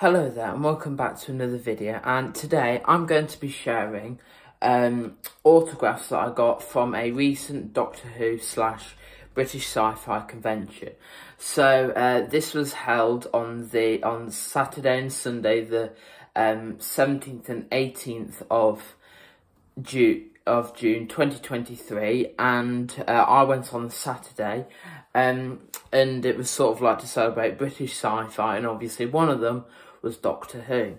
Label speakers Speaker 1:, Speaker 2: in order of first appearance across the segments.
Speaker 1: Hello there and welcome back to another video and today I'm going to be sharing um, autographs that I got from a recent Doctor Who slash British Sci-Fi convention. So uh, this was held on the on Saturday and Sunday the um, 17th and 18th of June of June 2023 and uh, I went on Saturday um, and it was sort of like to celebrate British sci-fi and obviously one of them was Doctor Who.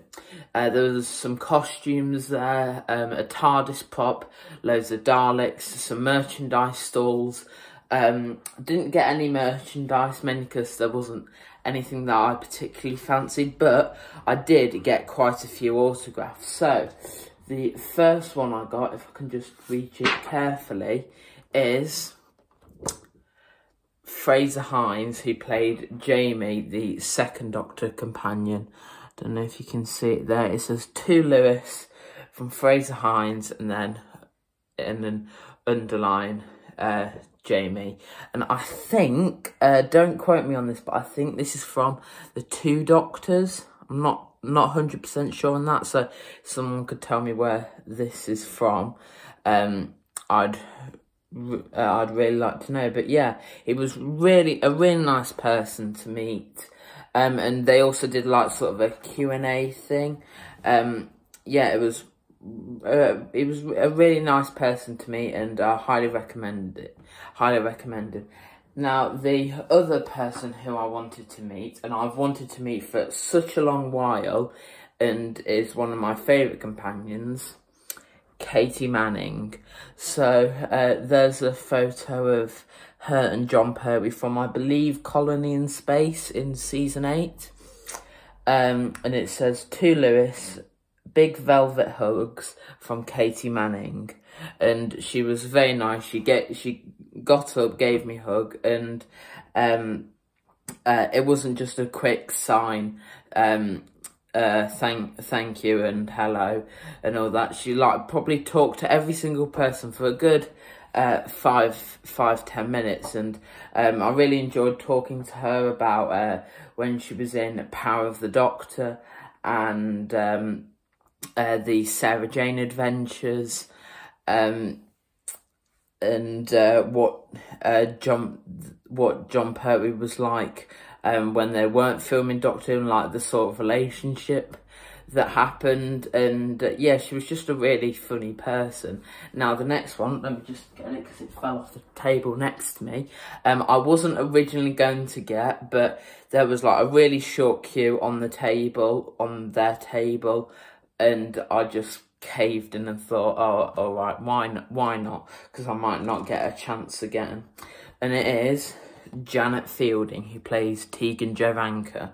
Speaker 1: Uh, there was some costumes there, um, a TARDIS prop, loads of Daleks, some merchandise stalls. Um, didn't get any merchandise, mainly because there wasn't anything that I particularly fancied, but I did get quite a few autographs. So, the first one I got, if I can just reach it carefully, is Frazer Hines, who played Jamie, the second Doctor companion. I don't know if you can see it there. It says to Lewis from Frazer Hines and then and then underline uh, Jamie. And I think, uh, don't quote me on this, but I think this is from the two doctors. I'm not not 100% sure on that, so someone could tell me where this is from. Um, I'd I'd really like to know. But yeah, he was really a really nice person to meet. Um, and they also did like sort of a Q&A thing. Um, yeah, it was, uh, it was a really nice person to meet and I highly recommend it, highly recommended. Now, the other person who I wanted to meet, and I've wanted to meet for such a long while, and is one of my favourite companions, Katy Manning. So, uh, there's a photo of her and Jon Pertwee from, I believe, Colony in Space in season 8. Um, and it says, to Lewis, big velvet hugs from Katy Manning. And she was very nice. She get she got up, gave me a hug, and um, uh, it wasn't just a quick sign. Um, uh, thank thank you and hello and all that. She like probably talked to every single person for a good uh, five, five, ten minutes. And um, I really enjoyed talking to her about uh, when she was in Power of the Doctor and um, uh, the Sarah Jane Adventures. Um, and uh, what Jon what Jon Pertwee was like um, when they weren't filming Doctor Who, and like the sort of relationship that happened. And uh, yeah she was just a really funny person. Now the next one let me just get it because it fell off the table next to me. Um i wasn't originally going to get but there was like a really short queue on the table on their table and i just caved in and thought oh all right why not why not? Because i might not get a chance again. And it is janet fielding who plays tegan jovanka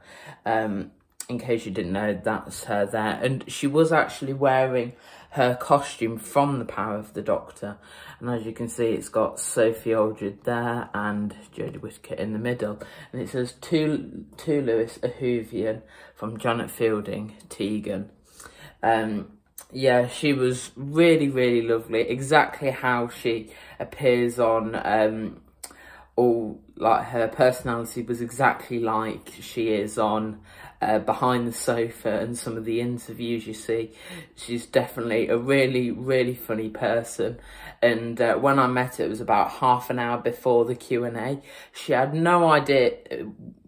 Speaker 1: um in case you didn't know, that's her there. And she was actually wearing her costume from The Power of the Doctor. And as you can see, it's got Sophie Aldred there and Jodie Whittaker in the middle. And it says, to, to Lewis, a Whovian, from Janet Fielding, Tegan. Um, yeah, she was really, really lovely. Exactly how she appears on um, all, like, her personality was exactly like she is on uh, behind the sofa and some of the interviews you see. She's definitely a really, really funny person. And uh, when I met her, it was about half an hour before the Q&A. She had no idea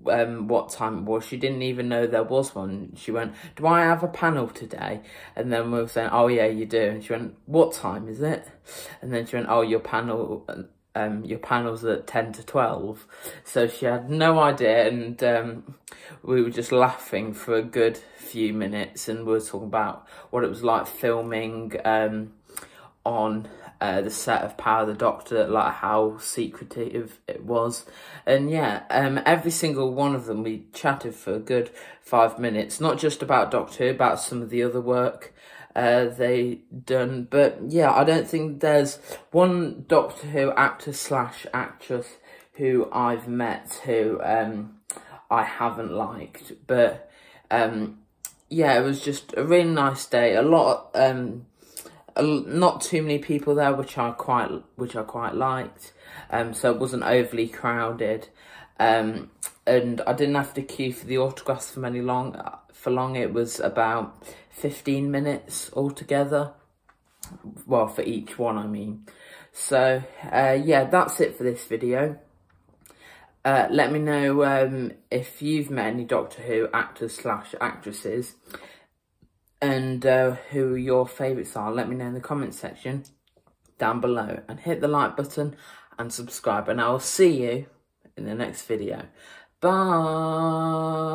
Speaker 1: um, what time it was. She didn't even know there was one. She went, do I have a panel today? And then we were saying, oh yeah, you do. And she went, what time is it? And then she went, oh, your panel um, your panels at 10 to 12. So she had no idea and um, we were just laughing for a good few minutes and we were talking about what it was like filming um, on uh, the set of Power the Doctor, like how secretive it was. And yeah, um, every single one of them, we chatted for a good five minutes, not just about Doctor Who, about some of the other work uh, they done. But yeah, I don't think there's one Doctor Who actor slash actress who I've met who um, I haven't liked. But um, yeah, it was just a really nice day. A lot, um, a, not too many people there, which I quite, which I quite liked. Um, so it wasn't overly crowded. Um, and I didn't have to queue for the autographs for many long, for long. It was about 15 minutes altogether. Well, for each one, I mean. So, uh, yeah, that's it for this video. Uh, let me know um, if you've met any Doctor Who actors slash actresses and uh, who your favourites are. Let me know in the comments section down below and hit the like button and subscribe and I will see you in the next video. Bye.